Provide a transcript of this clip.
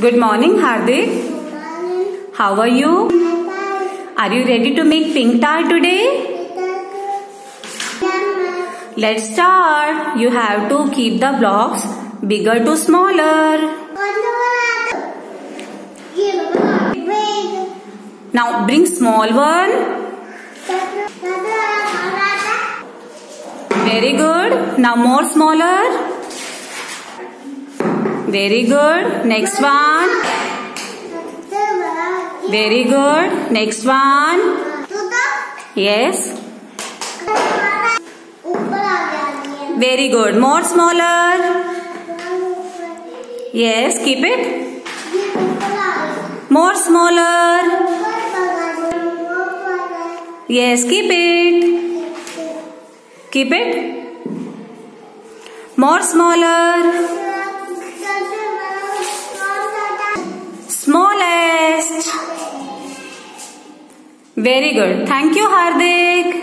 Good morning, Hardik. How are you? Are you ready to make pink tie today? Let's start. You have to keep the blocks bigger to smaller. Now bring small one. Very good. Now more smaller. Very good. Next one. Very good. Next one. Yes. Very good. More smaller. Yes, keep it. More smaller. Yes, keep it. Keep it. More smaller. Very good. Thank you, Hardik.